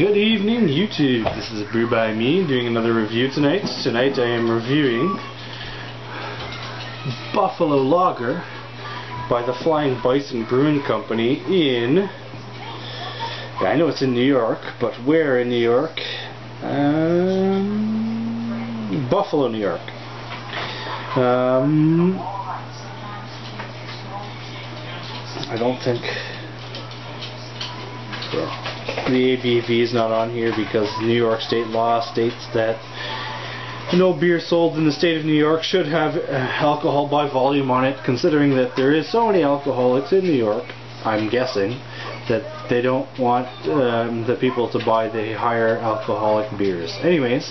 Good evening, YouTube. This is Brew by Me doing another review tonight. Tonight I am reviewing Buffalo Lager by the Flying Bison Brewing Company in. I know it's in New York, but where in New York? Um, Buffalo, New York. Um, I don't think. The ABV is not on here because New York state law states that no beer sold in the state of New York should have uh, alcohol by volume on it, considering that there is so many alcoholics in New York, I'm guessing, that they don't want um, the people to buy the higher alcoholic beers. Anyways,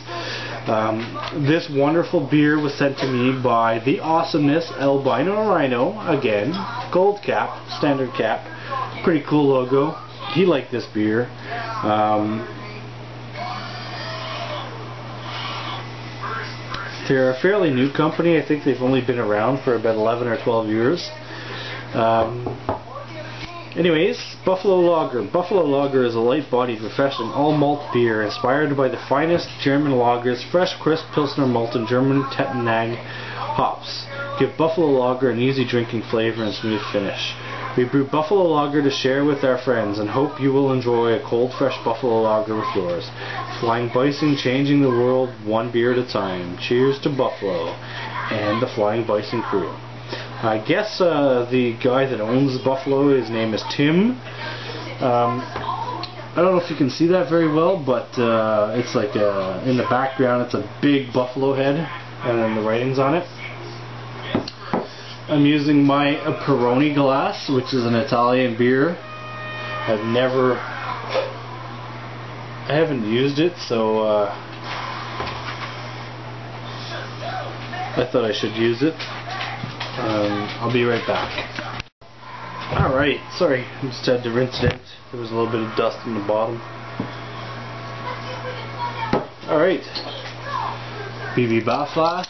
um, this wonderful beer was sent to me by the awesomeness Albino Rhino, again, gold cap, standard cap, pretty cool logo he liked this beer. Um, they're a fairly new company. I think they've only been around for about 11 or 12 years. Um, anyways, Buffalo Lager. Buffalo Lager is a light-bodied, refreshing all-malt beer inspired by the finest German lagers, fresh, crisp Pilsner malt and German Tettnang hops. Give Buffalo Lager an easy drinking flavor and smooth finish. We brew Buffalo Lager to share with our friends and hope you will enjoy a cold fresh Buffalo Lager with yours. Flying Bison changing the world one beer at a time. Cheers to Buffalo and the Flying Bison crew. I guess uh, the guy that owns Buffalo, his name is Tim. Um, I don't know if you can see that very well, but uh, it's like a, in the background it's a big buffalo head and then the writings on it. I'm using my Peroni glass, which is an Italian beer. I've never, I haven't used it, so uh, I thought I should use it. Um, I'll be right back. Alright, sorry, I just had to rinse it. There was a little bit of dust in the bottom. Alright, BB Bafla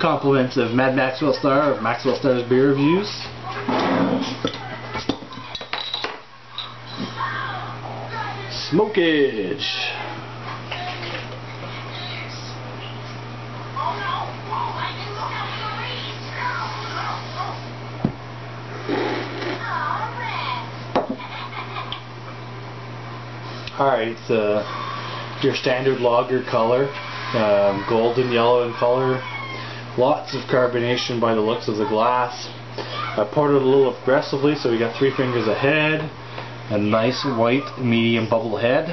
compliments of Mad Maxwell Star of Maxwell Star's beer reviews. Smokage. Alright, uh, your standard lager color, um, golden yellow in color, Lots of carbonation by the looks of the glass. I poured it a little aggressively so we got three fingers ahead. A nice white medium bubble head.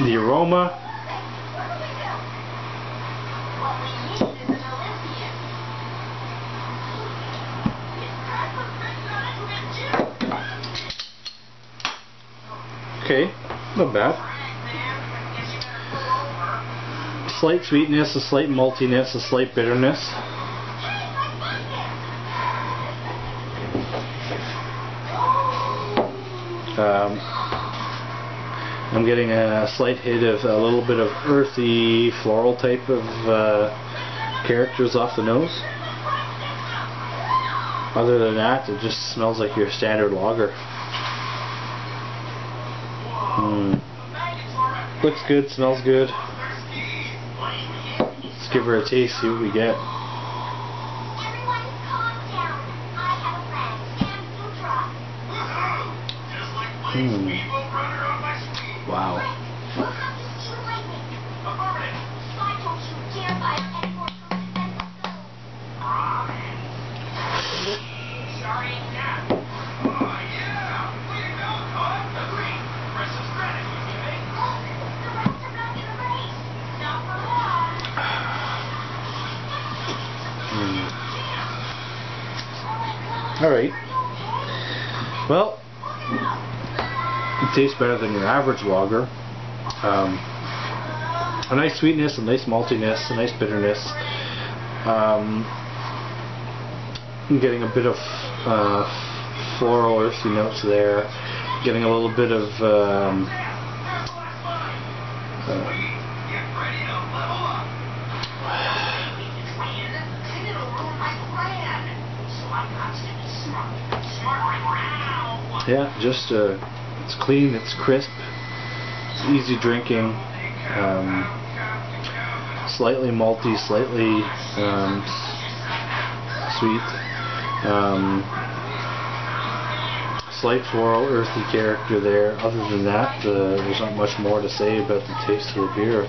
The aroma. Okay, not bad. Slight sweetness, a slight maltiness, a slight bitterness. Um, I'm getting a slight hit of a little bit of earthy floral type of uh, characters off the nose. Other than that, it just smells like your standard lager. Mm. Looks good, smells good give her a taste, see what we get. Hmm. Wow. Alright. Well, it tastes better than your average lager. Um, a nice sweetness, a nice maltiness, a nice bitterness. Um, I'm getting a bit of uh, floral, earthy notes there. Getting a little bit of um, uh, Yeah, just a It's clean, it's crisp, it's easy drinking, um, slightly malty, slightly um, sweet, um, slight floral, earthy character there. Other than that, uh, there's not much more to say about the taste of the beer.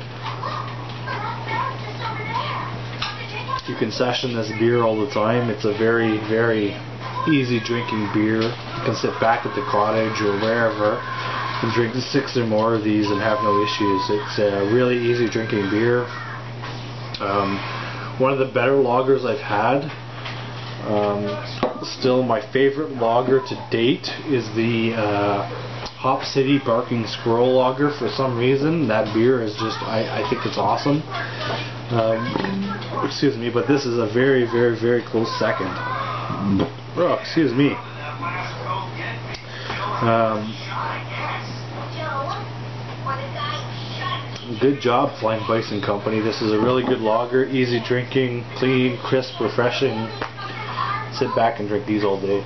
You can session this beer all the time. It's a very, very easy drinking beer. Can sit back at the cottage or wherever and drink six or more of these and have no issues. It's a really easy drinking beer. Um, one of the better lagers I've had. Um, still, my favorite lager to date is the uh, Hop City Barking Squirrel Lager. For some reason, that beer is just, I, I think it's awesome. Um, excuse me, but this is a very, very, very close second. Oh, excuse me. Um, good job, Flying Bison Company. This is a really good lager, easy drinking, clean, crisp, refreshing. Sit back and drink these all day.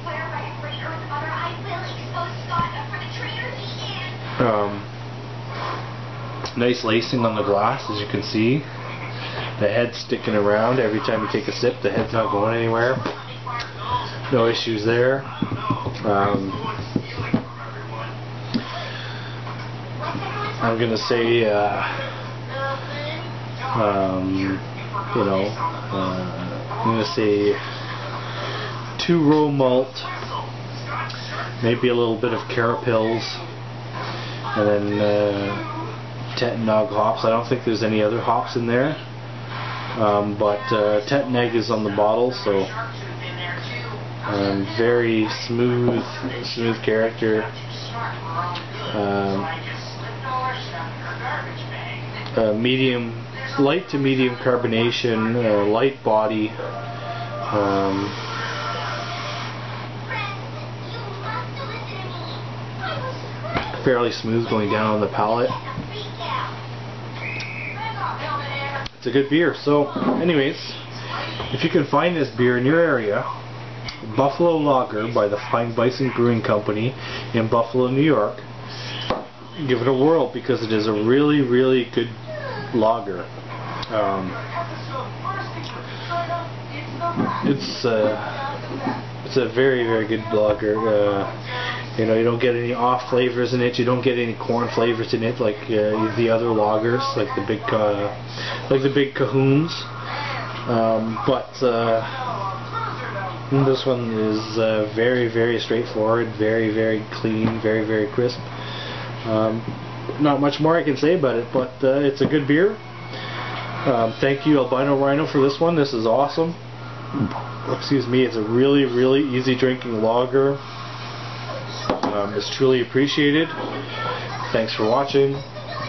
Um, nice lacing on the glass, as you can see. The head's sticking around every time you take a sip. The head's not going anywhere. No issues there. Um, I'm gonna say, uh, um, you know, uh, I'm gonna say two row malt, maybe a little bit of carapils, and then uh, hops. I don't think there's any other hops in there, um, but uh, is on the bottle, so um, very smooth, smooth character. Um, medium, light to medium carbonation, uh, light body. Um, fairly smooth going down on the palate. It's a good beer. So, anyways, if you can find this beer in your area, Buffalo Lager by the Flying Bison Brewing Company in Buffalo, New York, give it a whirl because it is a really, really good lager. Um, it's uh, it's a very, very good lager. Uh, you know, you don't get any off flavors in it. You don't get any corn flavors in it like uh, the other lagers, like the big, uh, like the big Cahoons. Um, but uh, this one is uh, very, very straightforward, very, very clean, very, very crisp. Um, not much more I can say about it, but uh, it's a good beer. Um, thank you, Albino Rhino, for this one. This is awesome. Excuse me, it's a really, really easy drinking lager. Um, it's truly appreciated. Thanks for watching.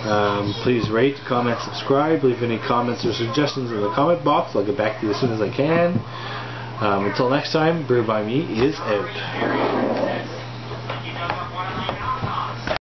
Um, please rate, comment, subscribe. Leave any comments or suggestions in the comment box. I'll get back to you as soon as I can. Um, until next time, Brew by Me is out.